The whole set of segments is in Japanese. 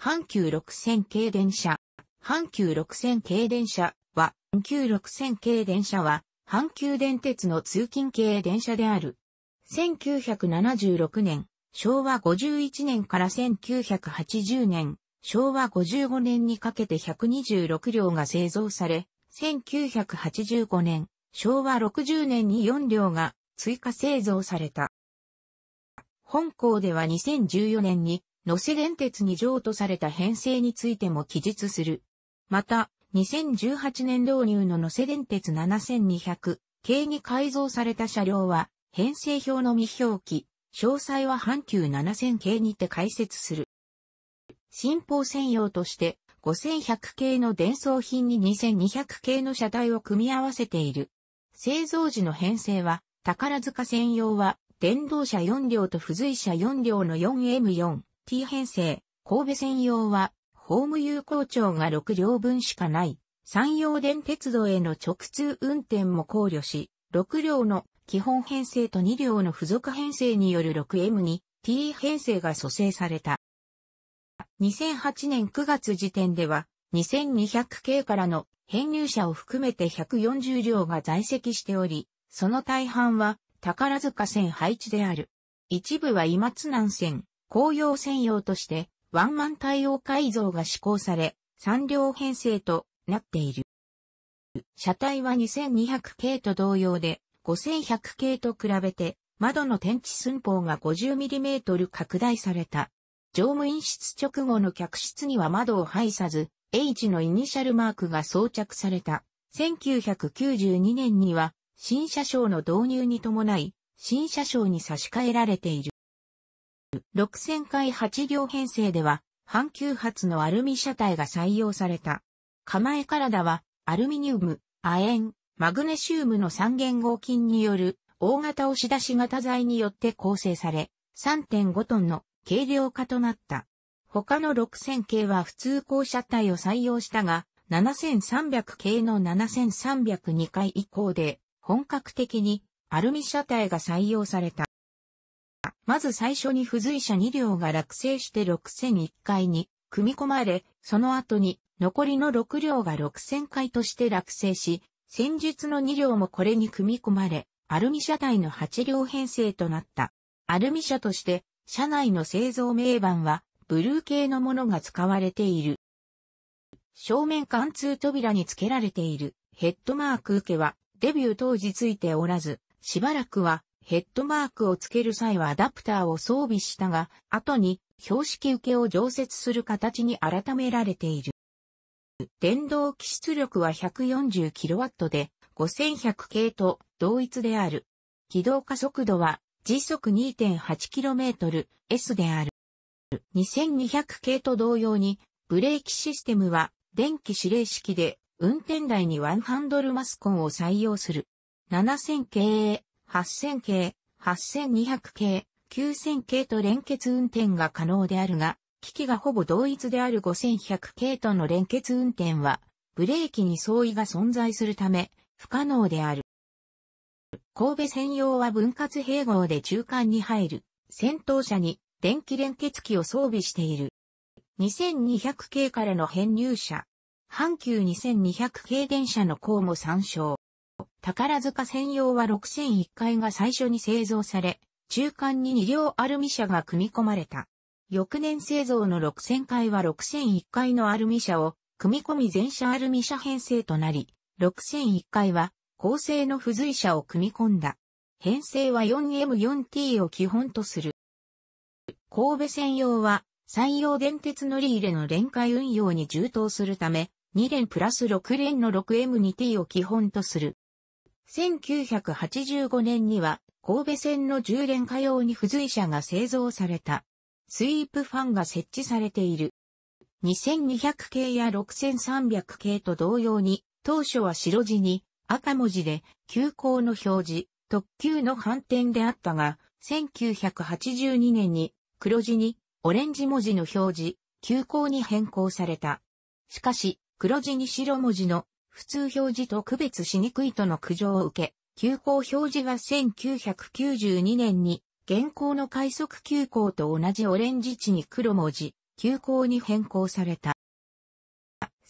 阪急6000系電車。阪急6000系電車は、阪急6000系電車は、阪急電鉄の通勤系電車である。1976年、昭和51年から1980年、昭和55年にかけて126両が製造され、1985年、昭和60年に4両が追加製造された。本校では2014年に、野瀬電鉄に譲渡された編成についても記述する。また、2018年導入の野瀬電鉄7200系に改造された車両は、編成表の未表記、詳細は阪急7000系にて解説する。新法専用として5100系の伝送品に2200系の車体を組み合わせている。製造時の編成は宝塚専用は電動車4両と付随車4両の 4M4 T 編成。神戸専用はホーム有効庁が6両分しかない山陽電鉄道への直通運転も考慮し、6両の基本編成と2両の付属編成による 6M に T 編成が蘇生された。2008年9月時点では2200系からの編入者を含めて140両が在籍しており、その大半は宝塚線配置である。一部は今津南線、紅葉専用としてワンマン対応改造が施行され、3両編成となっている。車体は2200系と同様で、5100系と比べて窓の天地寸法が 50mm 拡大された。乗務員室直後の客室には窓を配さず、H のイニシャルマークが装着された。1992年には、新車掌の導入に伴い、新車掌に差し替えられている。6000回8両編成では、阪急発のアルミ車体が採用された。構え体は、アルミニウム、亜鉛、マグネシウムの三元合金による大型押し出し型材によって構成され、3.5トンの軽量化となった。他の6000系は普通高車体を採用したが、7300系の7302回以降で本格的にアルミ車体が採用された。まず最初に付随車2両が落成して6001階に組み込まれ、その後に残りの6両が6000階として落成し、戦術の2両もこれに組み込まれ、アルミ車体の8両編成となった。アルミ車として車内の製造名板は、ブルー系のものが使われている。正面貫通扉に付けられているヘッドマーク受けは、デビュー当時付いておらず、しばらくはヘッドマークを付ける際はアダプターを装備したが、後に標識受けを常設する形に改められている。電動機出力は 140kW で5100系と同一である。起動加速度は時速 2.8km S である。2200系と同様に、ブレーキシステムは電気指令式で運転台にワンハンドルマスコンを採用する。7000系、8000系、8200系、9000系と連結運転が可能であるが、機器がほぼ同一である5100系との連結運転は、ブレーキに相違が存在するため、不可能である。神戸専用は分割併合で中間に入る戦闘車に電気連結機を装備している。2200系からの編入車。阪急2200系電車の項も参照。宝塚専用は6001階が最初に製造され、中間に2両アルミ車が組み込まれた。翌年製造の6000階は6001階のアルミ車を組み込み全車アルミ車編成となり、6001階は構成の付随車を組み込んだ。編成は 4M4T を基本とする。神戸専用は、山陽電鉄乗り入れの連会運用に充当するため、2連プラス6連の 6M2T を基本とする。1985年には、神戸線の10連化用に付随車が製造された。スイープファンが設置されている。2200系や6300系と同様に、当初は白地に赤文字で急行の表示、特急の反転であったが、1982年に黒字にオレンジ文字の表示、急行に変更された。しかし、黒字に白文字の普通表示と区別しにくいとの苦情を受け、急行表示は1992年に現行の快速急行と同じオレンジ地に黒文字、急行に変更された。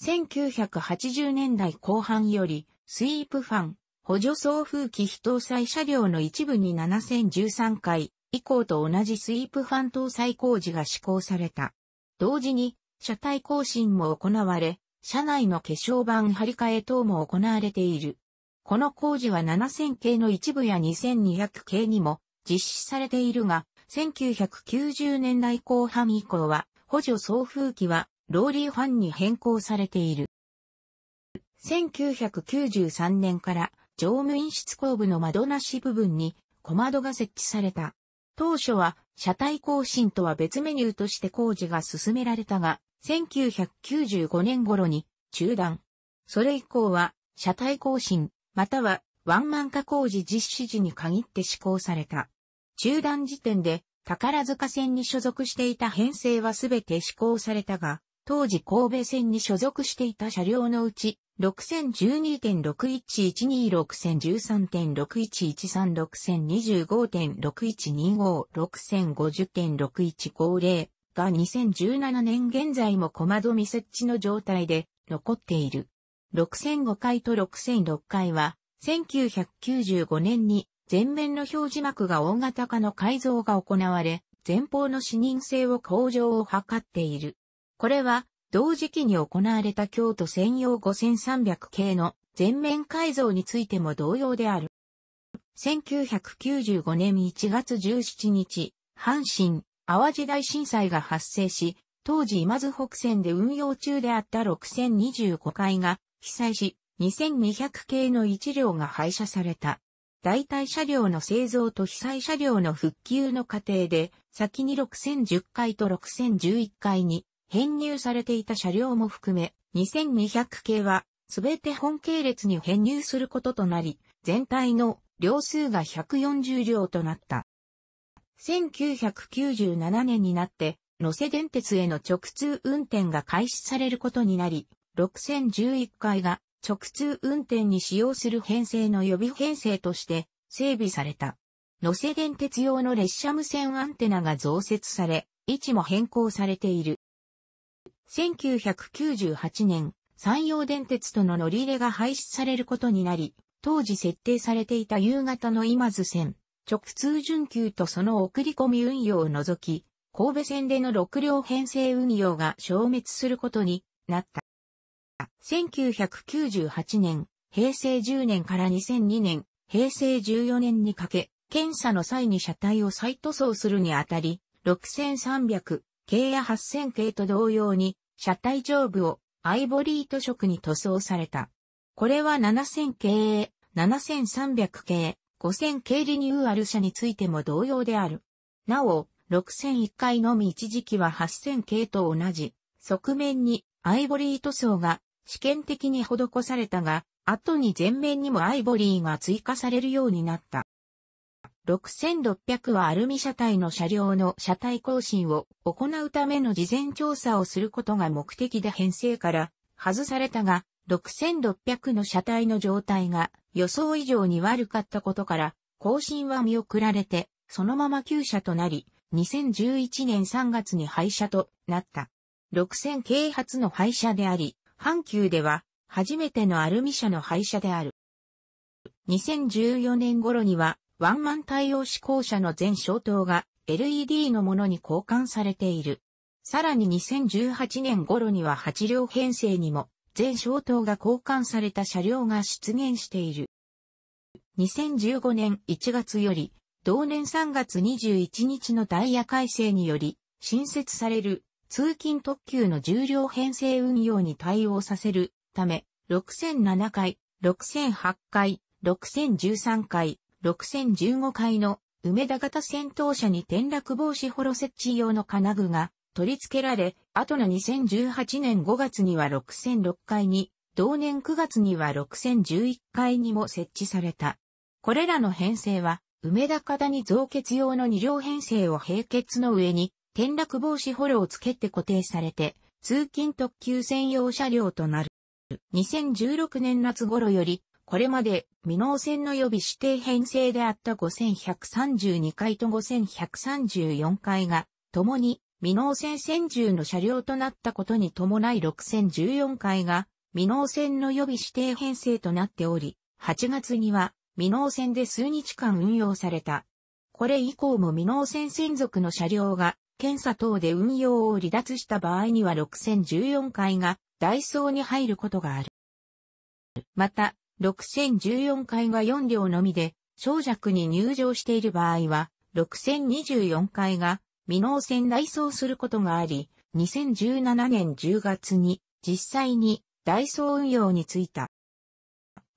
1980年代後半より、スイープファン、補助送風機非搭載車両の一部に7013回以降と同じスイープファン搭載工事が施行された。同時に、車体更新も行われ、車内の化粧板張り替え等も行われている。この工事は7000系の一部や2200系にも実施されているが、1990年代後半以降は補助送風機はローリーファンに変更されている。1993年から乗務員室後部の窓なし部分に小窓が設置された。当初は車体更新とは別メニューとして工事が進められたが、1995年頃に中断。それ以降は車体更新、またはワンマン化工事実施時に限って施行された。中断時点で宝塚線に所属していた編成はすべて施行されたが、当時神戸線に所属していた車両のうち、6012.6112、6013.6113、6025.6125、6050.6150が2017年現在も小窓未設置の状態で残っている。6005回と6006回は、1995年に前面の表示幕が大型化の改造が行われ、前方の視認性を向上を図っている。これは、同時期に行われた京都専用5300系の全面改造についても同様である。1995年1月17日、阪神、淡路大震災が発生し、当時今津北線で運用中であった6025階が被災し、2200系の1両が廃車された。代替車両の製造と被災車両の復旧の過程で、先に6010階と6011階に編入されていた車両も含め、2200系は、すべて本系列に編入することとなり、全体の両数が140両となった。1997年になって、野瀬電鉄への直通運転が開始されることになり、6011階が直通運転に使用する編成の予備編成として整備された。野瀬電鉄用の列車無線アンテナが増設され、位置も変更されている。1998年、山陽電鉄との乗り入れが廃止されることになり、当時設定されていた夕方の今津線、直通準急とその送り込み運用を除き、神戸線での6両編成運用が消滅することになった。1998年、平成10年から2002年、平成14年にかけ、検査の際に車体を再塗装するにあたり、6300、系や8000系と同様に、車体上部をアイボリート色に塗装された。これは7000系、7300系、5000系リニューアル車についても同様である。なお、6001回のみ一時期は8000系と同じ、側面にアイボリー塗装が試験的に施されたが、後に前面にもアイボリーが追加されるようになった。6600はアルミ車体の車両の車体更新を行うための事前調査をすることが目的で編成から外されたが、6600の車体の状態が予想以上に悪かったことから、更新は見送られて、そのまま旧車となり、2011年3月に廃車となった。6000系初の廃車であり、阪急では初めてのアルミ車の廃車である。2014年頃にはワンマン対応指向車の全消灯が LED のものに交換されている。さらに2018年頃には8両編成にも全消灯が交換された車両が出現している。2015年1月より、同年3月21日のダイヤ改正により、新設される通勤特急の重量編成運用に対応させるため、6007回、6008回、6013回、6015階の梅田型戦闘車に転落防止ホロ設置用の金具が取り付けられ、後の2018年5月には6006階に、同年9月には6011階にも設置された。これらの編成は、梅田型に増結用の2両編成を並結の上に、転落防止ホロを付けて固定されて、通勤特急専用車両となる。2016年夏頃より、これまで、未納線の予備指定編成であった5132回と5134回が、共に未納線線中の車両となったことに伴い6014回が未納線の予備指定編成となっており、8月には未納線で数日間運用された。これ以降も未納線専属の車両が検査等で運用を離脱した場合には6014回がダイソーに入ることがある。また、6014回が4両のみで、小弱に入場している場合は、6024回が未納線内装することがあり、2017年10月に実際にダイソー運用についた。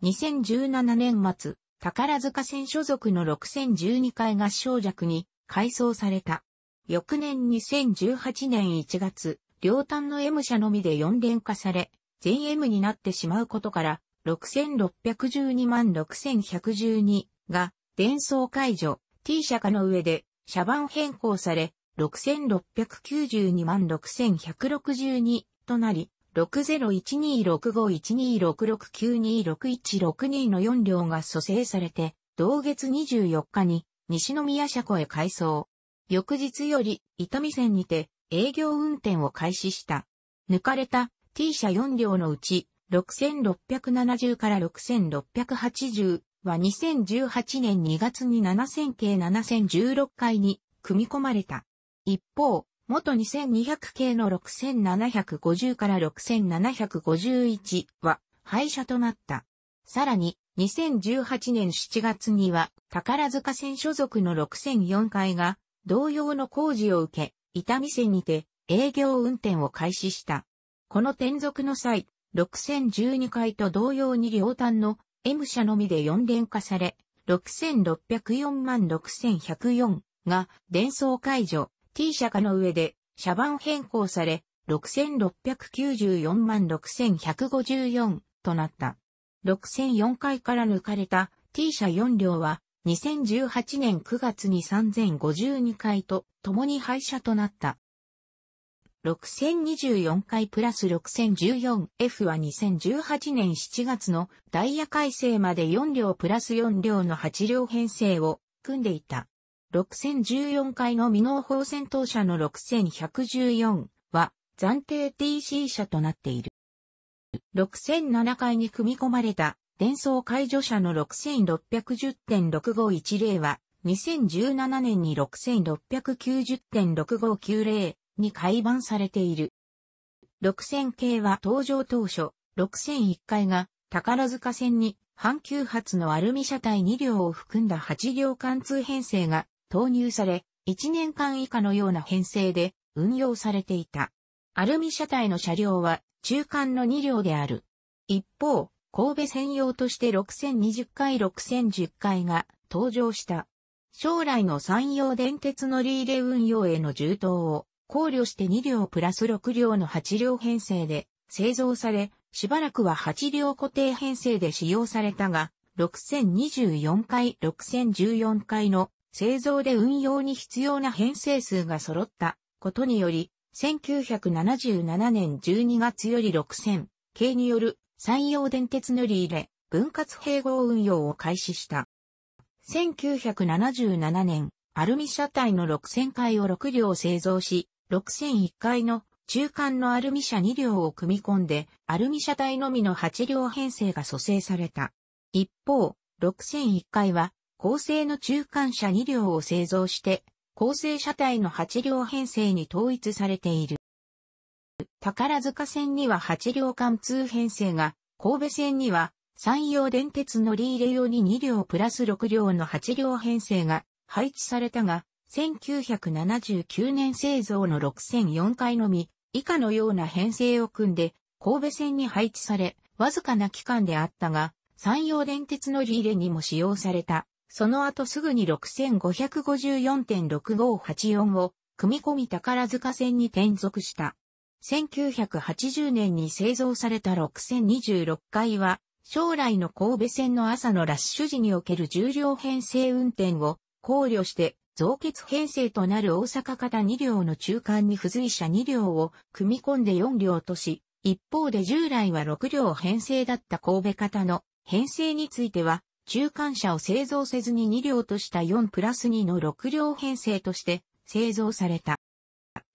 2017年末、宝塚線所属の6012回が小弱に改装された。翌年2018年1月、両端の M 社のみで4連化され、全 M になってしまうことから、6612万6112が伝送解除 T 社化の上で車番変更され6692万6162となり6012651266926162の4両が蘇生されて同月24日に西宮車庫へ改装。翌日より伊丹線にて営業運転を開始した。抜かれた T 車4両のうち6670から6680は2018年2月に7000系7016回に組み込まれた。一方、元2200系の6750から6751は廃車となった。さらに、2018年7月には宝塚線所属の6004回が同様の工事を受け、伊丹線にて営業運転を開始した。この転属の際、6012回と同様に両端の M 社のみで4連化され、6604万6104が伝送解除 T 社化の上で車番変更され、6694万6154となった。6004回から抜かれた T 社4両は2018年9月に3052回と共に廃車となった。6024回プラス 6014F は2018年7月のダイヤ改正まで4両プラス4両の8両編成を組んでいた。6014回の未納法戦闘車の6114は暫定 TC 車となっている。6007回に組み込まれた伝送解除車の6610.6510は2017年に6690.6590に改版されている。6000系は登場当初、6001回が宝塚線に阪急発のアルミ車体2両を含んだ8両貫通編成が投入され、1年間以下のような編成で運用されていた。アルミ車体の車両は中間の2両である。一方、神戸専用として6020回6010回が登場した。将来の山陽電鉄のリーレ運用への充当を考慮して2両プラス6両の8両編成で製造され、しばらくは8両固定編成で使用されたが、6024回、6014回の製造で運用に必要な編成数が揃ったことにより、1977年12月より6000系による山陽電鉄のリーレ分割併合運用を開始した。1977年、アルミ車体の6000回を6両製造し、6001回の中間のアルミ車2両を組み込んで、アルミ車体のみの8両編成が蘇生された。一方、6001回は、構成の中間車2両を製造して、構成車体の8両編成に統一されている。宝塚線には8両貫通編成が、神戸線には山陽電鉄乗り入れ用に2両プラス6両の8両編成が配置されたが、1979年製造の6004回のみ、以下のような編成を組んで、神戸線に配置され、わずかな期間であったが、山陽電鉄のリーレにも使用された。その後すぐに6554.6584を組み込み宝塚線に転属した。1980年に製造された6026回は、将来の神戸線の朝のラッシュ時における重量編成運転を考慮して増結編成となる大阪型2両の中間に付随車2両を組み込んで4両とし、一方で従来は6両編成だった神戸型の編成については、中間車を製造せずに2両とした4プラス2の6両編成として製造された。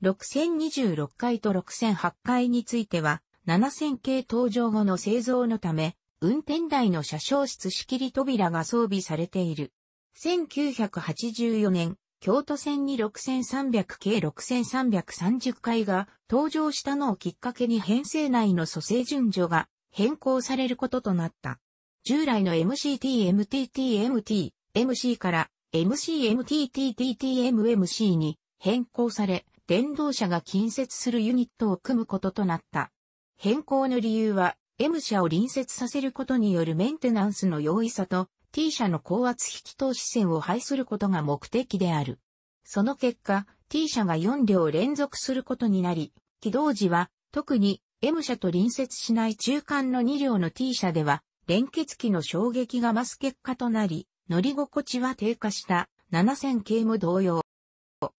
6026回と6008回については、7000系登場後の製造のため、運転台の車掌室仕切り扉が装備されている。1984年、京都線に6300系6330回が登場したのをきっかけに編成内の組成順序が変更されることとなった。従来の MCT-MTT-MT、MC から MCMTTTTMMC に変更され、電動車が近接するユニットを組むこととなった。変更の理由は、M 社を隣接させることによるメンテナンスの容易さと T 社の高圧引き通し線を排することが目的である。その結果、T 社が4両連続することになり、起動時は特に M 社と隣接しない中間の2両の T 社では連結機の衝撃が増す結果となり、乗り心地は低下した7000系も同様。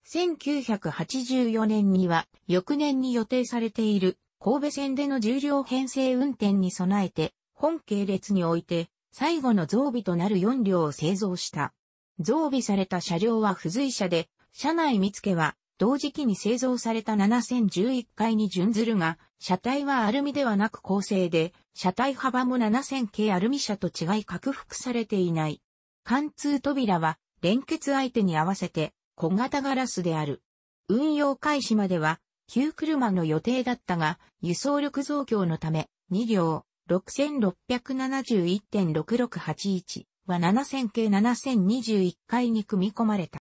1984年には翌年に予定されている神戸線での重量編成運転に備えて本系列において最後の増備となる4両を製造した。増備された車両は付随車で、車内見付けは同時期に製造された7011回に準ずるが、車体はアルミではなく鋼製で、車体幅も7000系アルミ車と違い拡幅されていない。貫通扉は連結相手に合わせて小型ガラスである。運用開始までは旧車の予定だったが、輸送力増強のため2両6671.6681は7000系7021回に組み込まれた。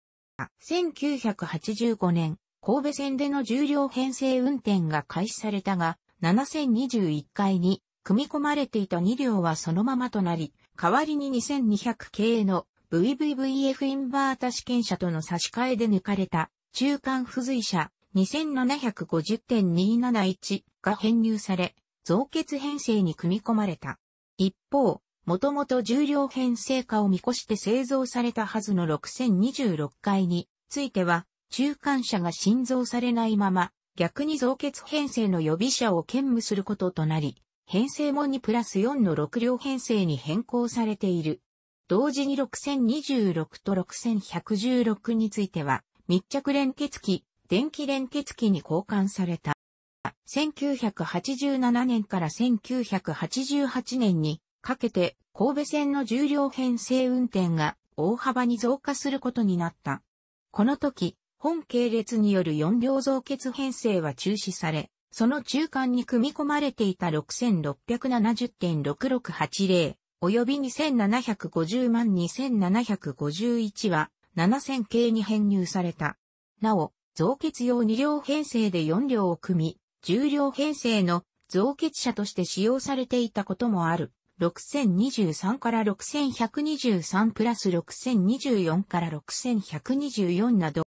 1985年、神戸線での重量編成運転が開始されたが、7021回に組み込まれていた2両はそのままとなり、代わりに2200系の VVVF インバータ試験車との差し替えで抜かれた中間付随車2750.271が編入され、増結編成に組み込まれた。一方、もともと重量編成化を見越して製造されたはずの6026回については、中間車が新造されないまま、逆に増結編成の予備車を兼務することとなり、編成も2プラス4の6両編成に変更されている。同時に6026と6116については、密着連結機、電気連結機に交換された。1987年から1988年にかけて神戸線の重量編成運転が大幅に増加することになった。この時、本系列による4両増結編成は中止され、その中間に組み込まれていた6670.6680及び2750万2751は7000系に編入された。なお、増結用2両編成で4両を組み、重量編成の増結車として使用されていたこともある。6023から6123プラス6024から6124など、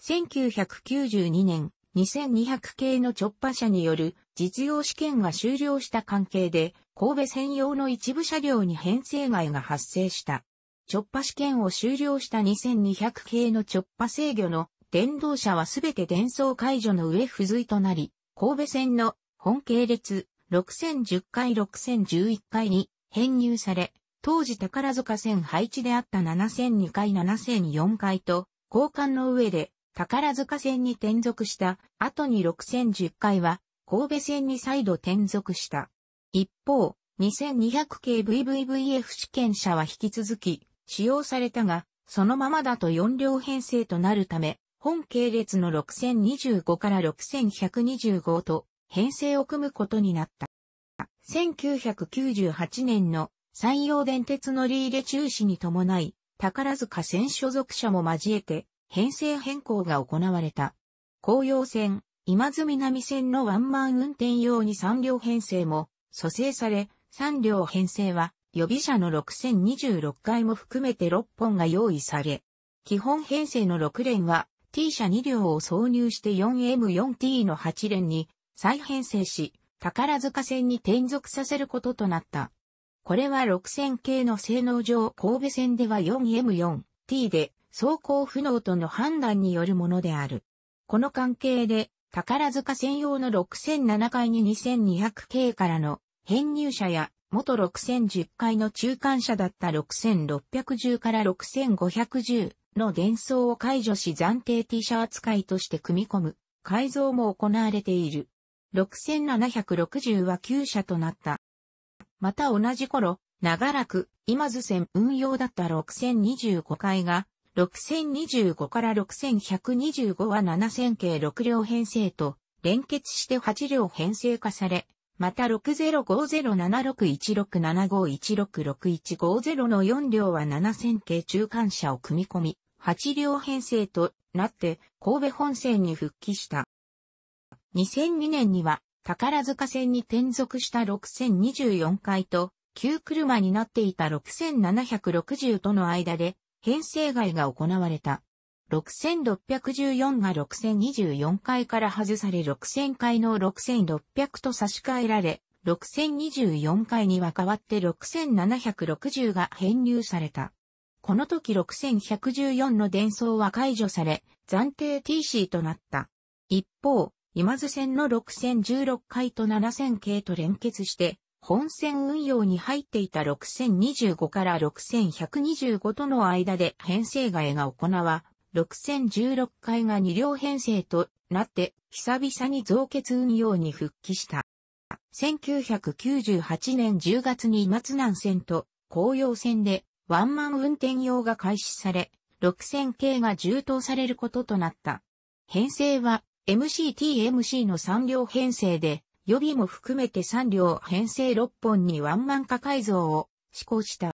1992年、2200系の直波車による実用試験が終了した関係で、神戸専用の一部車両に編成外が発生した。直波試験を終了した2200系の直波制御の電動車はすべて電装解除の上付随となり、神戸線の本系列6010回6011回に編入され、当時宝塚線配置であった7002回7004回と交換の上で宝塚線に転属した後に6010回は神戸線に再度転属した。一方、2200系 VVVF 試験車は引き続き使用されたが、そのままだと4両編成となるため、本系列の6025から6125と編成を組むことになった。1998年の山陽電鉄乗り入れ中止に伴い、宝塚線所属者も交えて編成変更が行われた。紅葉線、今津南線のワンマン運転用に3両編成も蘇生され、3両編成は予備車の6026回も含めて6本が用意され、基本編成の6連は T 車2両を挿入して 4M4T の8連に再編成し、宝塚線に転属させることとなった。これは6000系の性能上神戸線では 4M4T で走行不能との判断によるものである。この関係で宝塚専用の6007階に2200系からの編入車や元6010階の中間車だった6610から6510の伝送を解除し暫定 T 車扱いとして組み込む改造も行われている。6760は旧車となった。また同じ頃、長らく今津線運用だった6025回が、6025から6125は7000系6両編成と連結して8両編成化され、また6050761675166150の4両は7000系中間車を組み込み、8両編成となって神戸本線に復帰した。2002年には宝塚線に転属した6024回と旧車になっていた6760との間で編成外が行われた。6614が6024回から外され6000回の6600と差し替えられ、6024回には変わって6760が編入された。この時6114の伝送は解除され、暫定 TC となった。一方、今津線の6016回と7000系と連結して、本線運用に入っていた6025から6125との間で編成替えが行わ、6016回が2両編成となって久々に増結運用に復帰した。1998年10月に松南線と紅葉線でワンマン運転用が開始され、6000系が充当されることとなった。編成は MCTMC の3両編成で予備も含めて3両編成6本にワンマン化改造を施行した。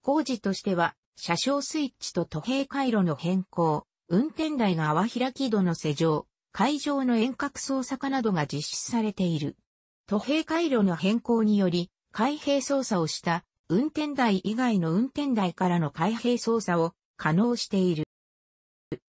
工事としては、車掌スイッチと途平回路の変更、運転台の泡開き度の施錠、会場の遠隔操作化などが実施されている。途平回路の変更により、開閉操作をした運転台以外の運転台からの開閉操作を可能している。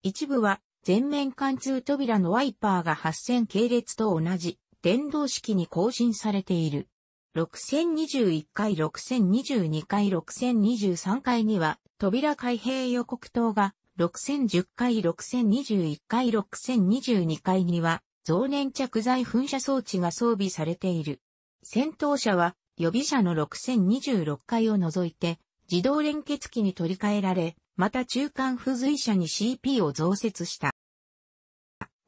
一部は全面貫通扉のワイパーが8000系列と同じ電動式に更新されている。6021回、6022回、6023回には、扉開閉予告灯が、6010回、6021回、6022回には、増粘着剤噴射装置が装備されている。先頭車は、予備車の6026回を除いて、自動連結機に取り替えられ、また中間付随車に CP を増設した。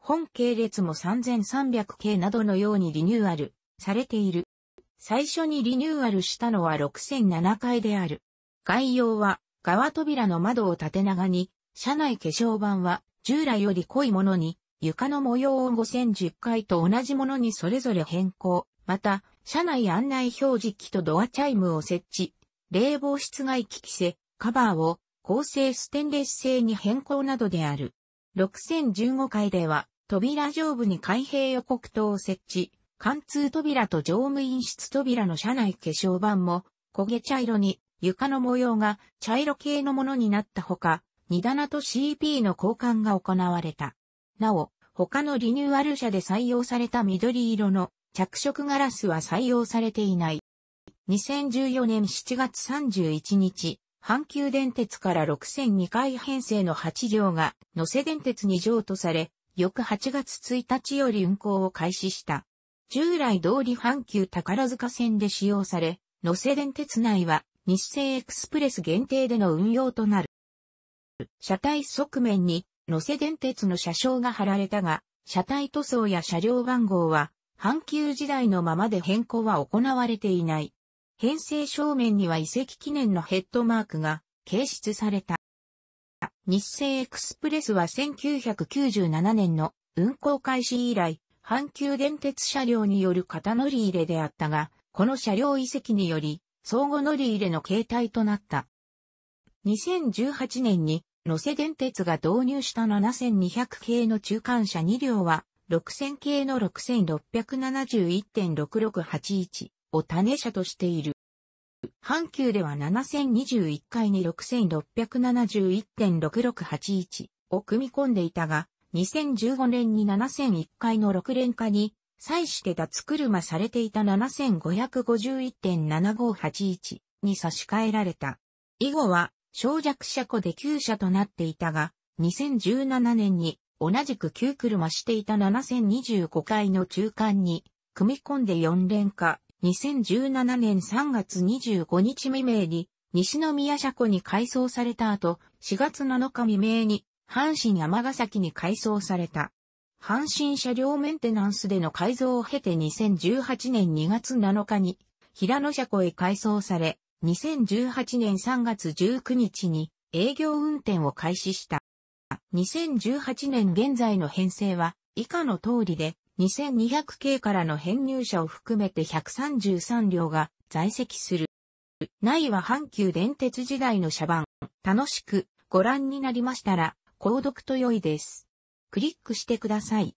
本系列も3300系などのようにリニューアルされている。最初にリニューアルしたのは6007階である。概要は側扉の窓を縦長に、車内化粧板は従来より濃いものに、床の模様を5010階と同じものにそれぞれ変更。また、車内案内表示機とドアチャイムを設置。冷房室外機器せ、カバーを高性ステンレス製に変更などである。6015階では扉上部に開閉予告灯を設置、貫通扉と乗務員室扉の車内化粧板も焦げ茶色に床の模様が茶色系のものになったほか、荷棚と CP の交換が行われた。なお、他のリニューアル車で採用された緑色の着色ガラスは採用されていない。2014年7月31日、阪急電鉄から6002回編成の8両が、野瀬電鉄に譲渡され、翌8月1日より運行を開始した。従来通り阪急宝塚線で使用され、野瀬電鉄内は日清エクスプレス限定での運用となる。車体側面に野瀬電鉄の車掌が貼られたが、車体塗装や車両番号は阪急時代のままで変更は行われていない。編成正面には遺跡記念のヘッドマークが掲出された。日清エクスプレスは1997年の運行開始以来、阪急電鉄車両による型乗り入れであったが、この車両移籍により、相互乗り入れの形態となった。2018年に、野瀬電鉄が導入した7200系の中間車2両は、6000系の6671.6681を種車としている。阪急では7021回に6671.6681を組み込んでいたが、2015年に7001回の6連化に、際して脱車されていた7551.7581に差し替えられた。以後は、小弱車庫で9車となっていたが、2017年に同じく9車していた7025回の中間に、組み込んで4連化、2017年3月25日未明に西宮車庫に改装された後、4月7日未明に阪神山ヶ崎に改装された。阪神車両メンテナンスでの改造を経て2018年2月7日に平野車庫へ改装され、2018年3月19日に営業運転を開始した。2018年現在の編成は以下の通りで、2200系からの編入者を含めて133両が在籍する。内は阪急電鉄時代の車番。楽しくご覧になりましたら、購読と良いです。クリックしてください。